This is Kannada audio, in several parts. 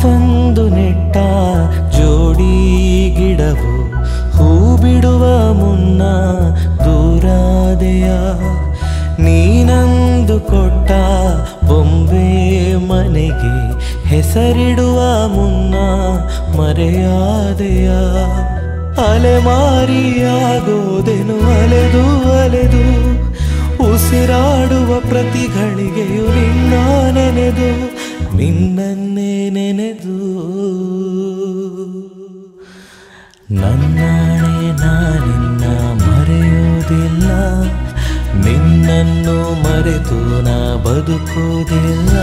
ನಾವೊಂದು ನೆಟ್ಟ ಜೋಡಿ ಗಿಡವು ಹೂ ಬಿಡುವ ಮುನ್ನ ದೂರಾದೆಯ? ನೀನಂದು ಕೊಟ್ಟ ಬೊಂಬೆ ಮನೆಗೆ ಹೆಸರಿಡುವ ಮುನ್ನ ಮರೆಯಾದೆಯ? ಅಲೆಮಾರಿಯಾಗೋದೆನು ಅಲೆದು ಅಲೆದು, ಉಸಿರಾಡುವ ಪ್ರತಿ ಘಳಿಗೆಯು ನಿನ್ನ ನೆನೆದು ನಿನ್ನನ್ನೇ ನೆನೆದು ನನ್ನಾಣೆ ನಾನಿನ್ನ ಮರೆಯುವುದಿಲ್ಲ. ನಿನ್ನನ್ನು ಮರೆತು ನಾ ಬದುಕುವುದಿಲ್ಲ.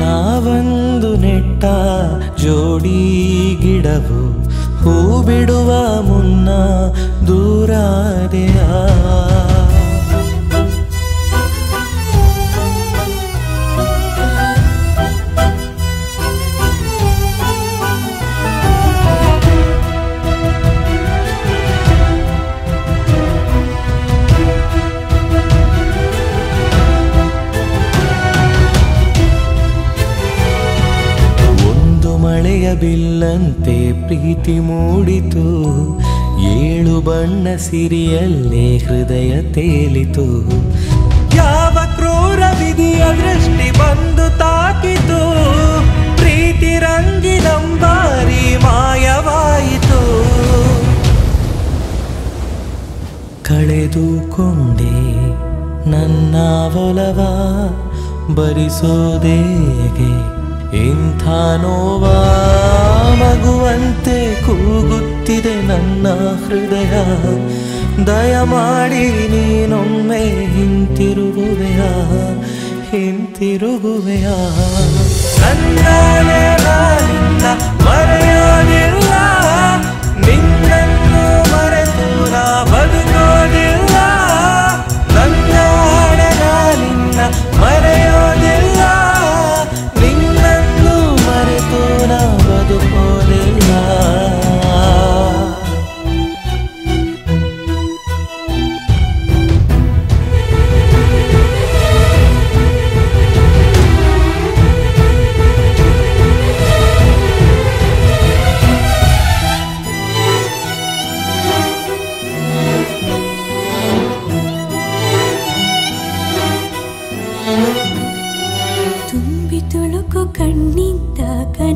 ನಾವೊಂದು ನೆಟ್ಟ ಜೋಡಿ ಗಿಡವು ಹೂ ಬಿಡುವ ಮುನ್ನ ದೂರಾದೆಯ? ಒಂದು ಮಳೆಯ ಬಿಲ್ಲಂತೆ ಪ್ರೀತಿ ಮೂಡಿತು. ಏಳು ಬಣ್ಣ ಸಿರಿಯಲ್ಲೇ ಹೃದಯ ತೇಲಿತು. ಯಾವ ಕ್ರೂರ ವಿಧಿಯ ದೃಷ್ಟಿ ಬಂದು ತಾಕಿತು. ಪ್ರೀತಿ ರಂಗಿನಂಬಾರಿ ಮಾಯವಾಯಿತು. ಕಳೆದುಕೊಂಡೆ ನನ್ನ ಒಲವ ಭರಿಸೋದೇಗೆ ಇಂಥ ನೋವ ಮಗುವಂತೆ ಕೂಗುತ್ತಿದೆ ನನ್ನ ಹೃದಯ. ದಯಮಾಡಿ ನೀನೊಮ್ಮೆ ಹಿಂತಿರುಗುವೆಯ ಹಿಂತಿರುಗುವೆಯ.